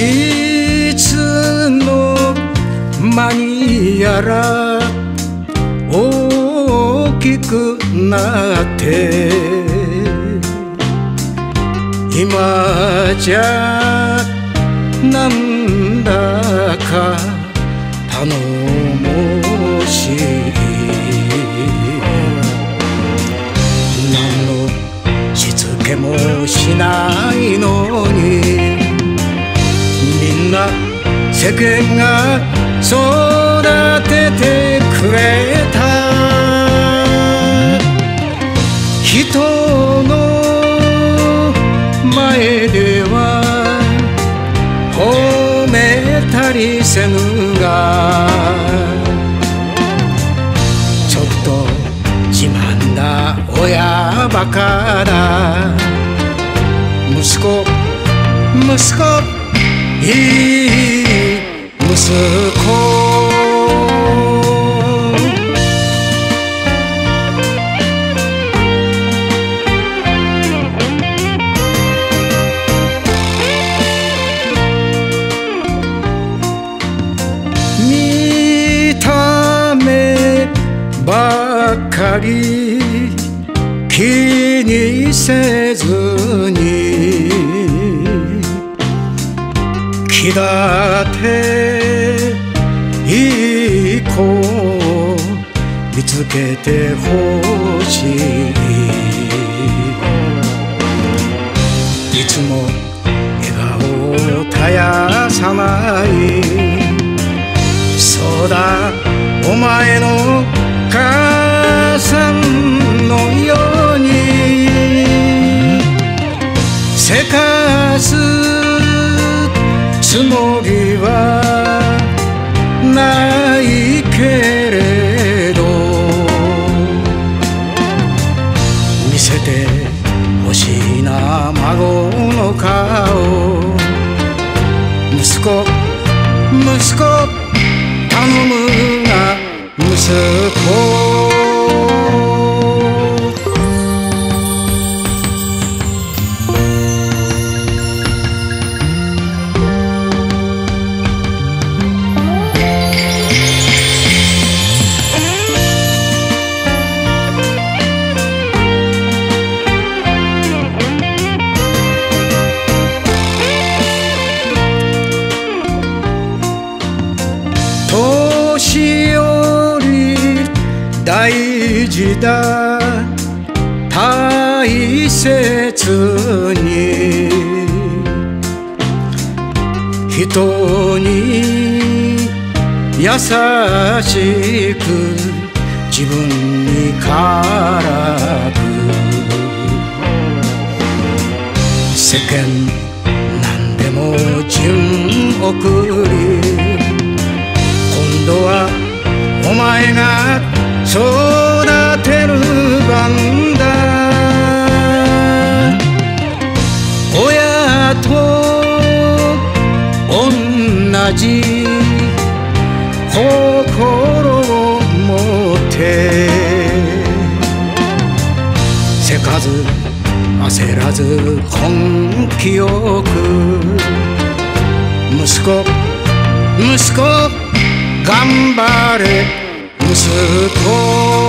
いつの間にやら大きくなって今じゃなんだか頼もしい。何のしつけもしないのに。世間が育ててくれた。人の前では褒めたりせぬが。ちょっと自慢だ親バカだ。息子息子いい。見た目ばかり気にせずに気立ていい子を見つけてほしい。いつも大事だ。大切に。人に優しく自分にからく世間何でも順送り。今度はお前が育てる番だ。親と同じ心を持って。せかず焦らず根気よく。息子息子頑張れ。息子